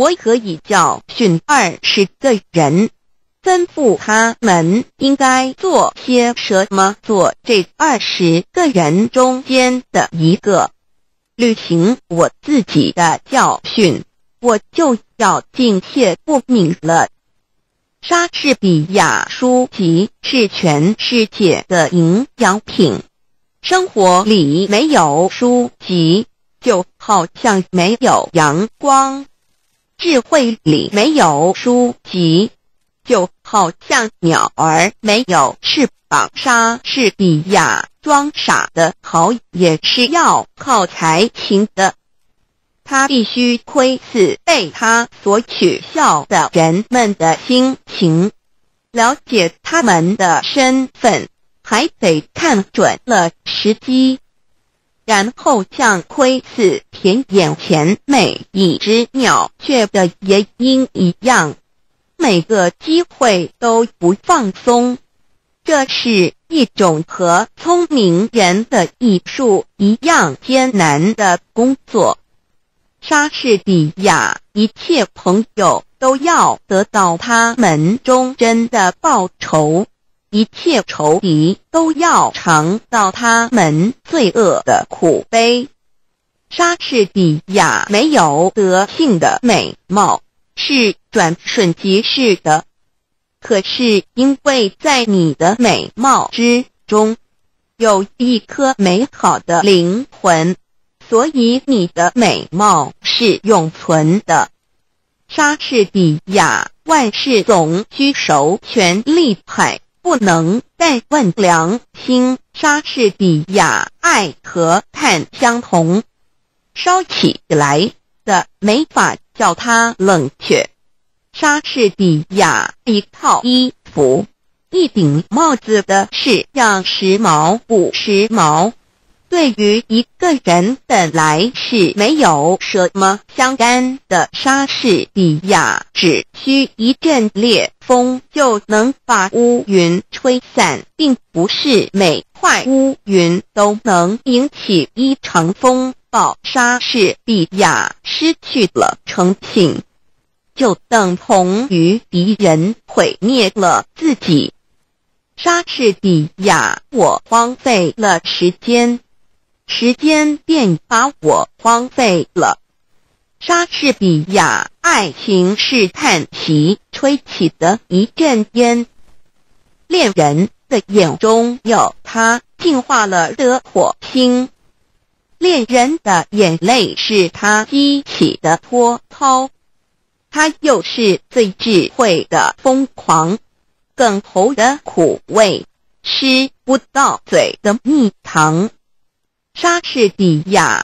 我可以教训二十个人，吩咐他们应该做些什么，做这二十个人中间的一个，履行我自己的教训，我就要敬谢不敏了。莎士比亚书籍是全世界的营养品，生活里没有书籍，就好像没有阳光。智慧里没有书籍，就好像鸟儿没有翅膀。莎士比亚装傻的好也是要靠才情的，他必须窥视被他所取笑的人们的心情，了解他们的身份，还得看准了时机。然后像窥视田眼前每一只鸟雀的野莺一样，每个机会都不放松。这是一种和聪明人的艺术一样艰难的工作。莎士比亚一切朋友都要得到他们忠贞的报酬。一切仇敌都要尝到他们罪恶的苦悲。莎士比亚没有德性的美貌，是转瞬即逝的。可是因为在你的美貌之中有一颗美好的灵魂，所以你的美貌是永存的。莎士比亚万事总居首权力派。不能再问良心。莎士比亚爱和恨相同，烧起来的没法叫它冷却。莎士比亚一套衣服、一顶帽子的事，让时髦不时髦。对于一个人本来是没有什么相干的，莎士比亚只需一阵烈风就能把乌云吹散，并不是每块乌云都能引起一场风暴。莎士比亚失去了诚信，就等同于敌人毁灭了自己。莎士比亚，我荒废了时间。时间便把我荒废了。莎士比亚，爱情是叹息吹起的一阵烟。恋人的眼中有他进化了的火星，恋人的眼泪是他激起的波涛。他又是最智慧的疯狂，更喉的苦味，吃不到嘴的蜜糖。莎士比亚。